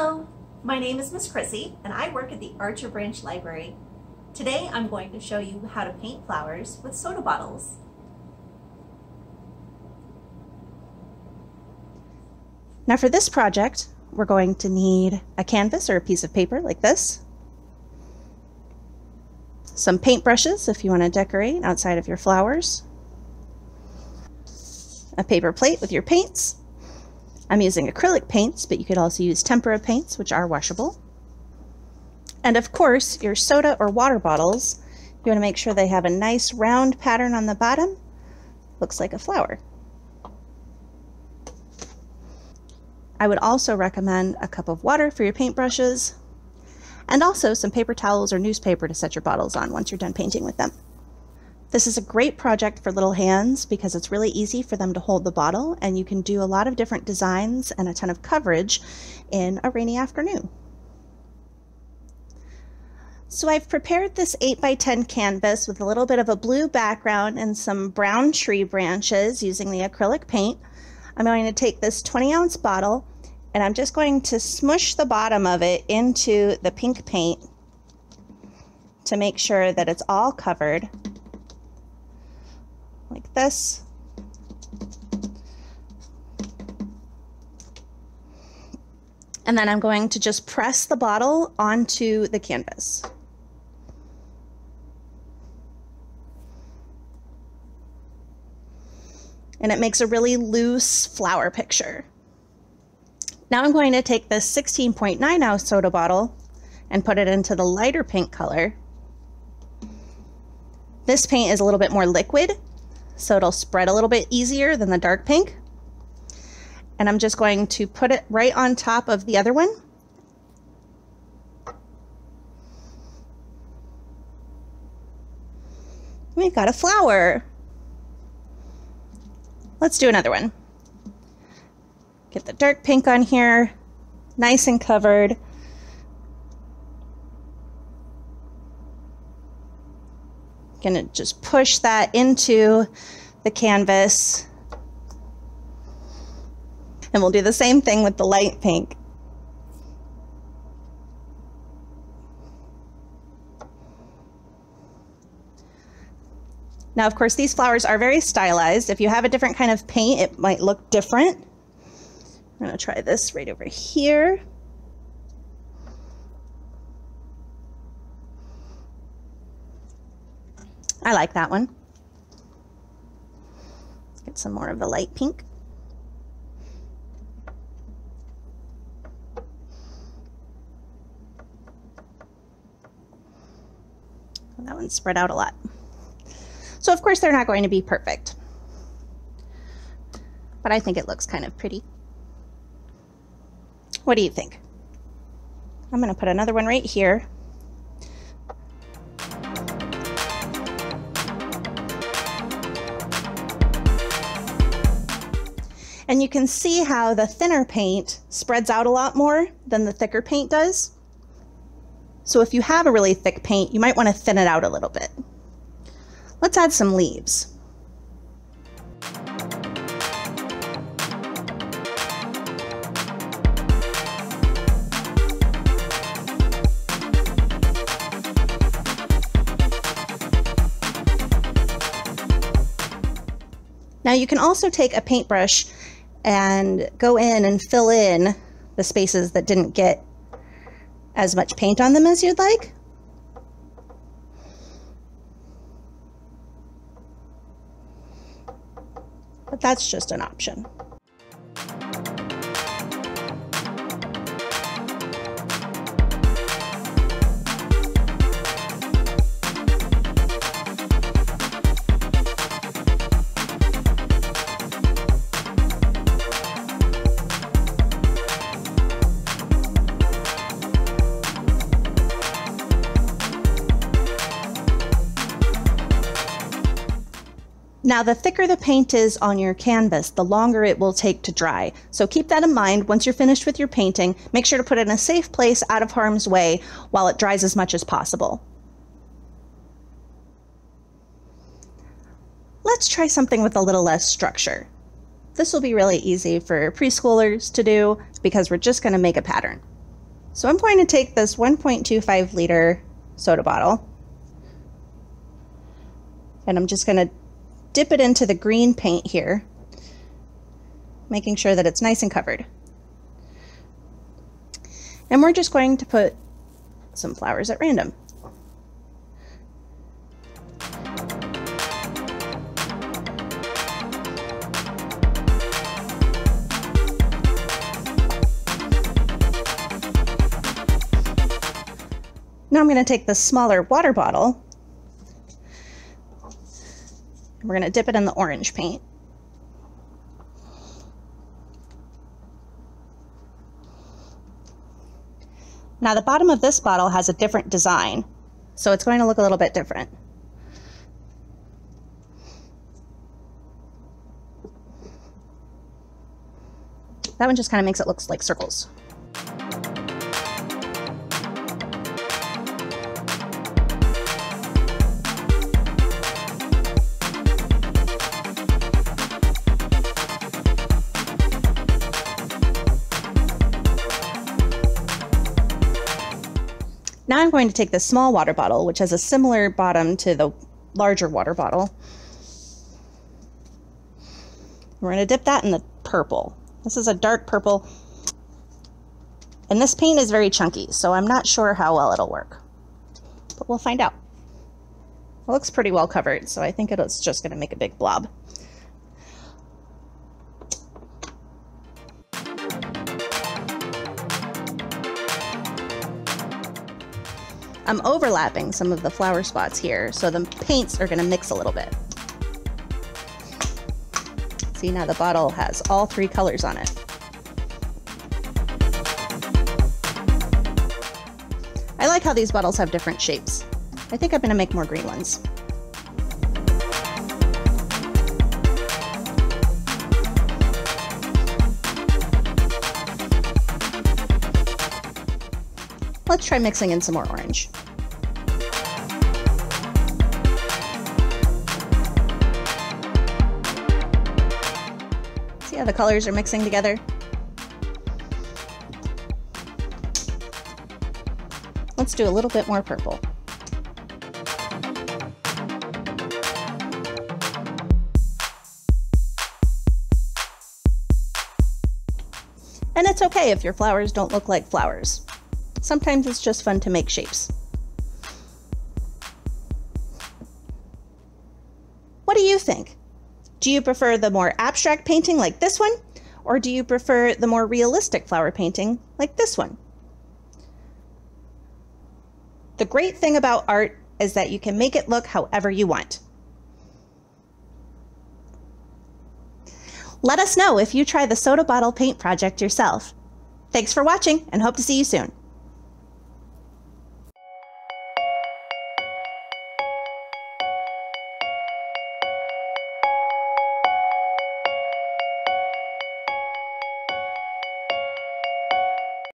Hello, my name is Miss Crissy and I work at the Archer Branch Library. Today I'm going to show you how to paint flowers with soda bottles. Now for this project, we're going to need a canvas or a piece of paper like this, some paintbrushes if you want to decorate outside of your flowers, a paper plate with your paints, I'm using acrylic paints, but you could also use tempera paints, which are washable. And of course, your soda or water bottles, you want to make sure they have a nice round pattern on the bottom. Looks like a flower. I would also recommend a cup of water for your paintbrushes, and also some paper towels or newspaper to set your bottles on once you're done painting with them. This is a great project for little hands because it's really easy for them to hold the bottle and you can do a lot of different designs and a ton of coverage in a rainy afternoon. So I've prepared this 8 by 10 canvas with a little bit of a blue background and some brown tree branches using the acrylic paint. I'm going to take this 20 ounce bottle and I'm just going to smush the bottom of it into the pink paint to make sure that it's all covered like this. And then I'm going to just press the bottle onto the canvas. And it makes a really loose flower picture. Now I'm going to take this 16.9 ounce soda bottle and put it into the lighter pink color. This paint is a little bit more liquid, so it'll spread a little bit easier than the dark pink. And I'm just going to put it right on top of the other one. We've got a flower. Let's do another one. Get the dark pink on here, nice and covered. Gonna just push that into the canvas. And we'll do the same thing with the light pink. Now, of course, these flowers are very stylized. If you have a different kind of paint, it might look different. I'm gonna try this right over here. I like that one. Get some more of the light pink. That one's spread out a lot. So of course they're not going to be perfect, but I think it looks kind of pretty. What do you think? I'm going to put another one right here. And you can see how the thinner paint spreads out a lot more than the thicker paint does. So if you have a really thick paint, you might want to thin it out a little bit. Let's add some leaves. Now you can also take a paintbrush and go in and fill in the spaces that didn't get as much paint on them as you'd like. But that's just an option. Now, the thicker the paint is on your canvas, the longer it will take to dry. So keep that in mind once you're finished with your painting. Make sure to put it in a safe place out of harm's way while it dries as much as possible. Let's try something with a little less structure. This will be really easy for preschoolers to do because we're just going to make a pattern. So I'm going to take this 1.25 liter soda bottle and I'm just going to dip it into the green paint here, making sure that it's nice and covered. And we're just going to put some flowers at random. Now I'm going to take the smaller water bottle. We're going to dip it in the orange paint. Now the bottom of this bottle has a different design, so it's going to look a little bit different. That one just kind of makes it look like circles. Now I'm going to take the small water bottle, which has a similar bottom to the larger water bottle. We're going to dip that in the purple. This is a dark purple. And this paint is very chunky, so I'm not sure how well it'll work. But we'll find out. It looks pretty well covered, so I think it's just going to make a big blob. I'm overlapping some of the flower spots here, so the paints are going to mix a little bit. See, now the bottle has all three colors on it. I like how these bottles have different shapes. I think I'm to make more green ones. Let's try mixing in some more orange. See how the colors are mixing together? Let's do a little bit more purple. And it's okay if your flowers don't look like flowers. Sometimes it's just fun to make shapes. What do you think? Do you prefer the more abstract painting like this one? Or do you prefer the more realistic flower painting like this one? The great thing about art is that you can make it look however you want. Let us know if you try the soda bottle paint project yourself. Thanks for watching and hope to see you soon.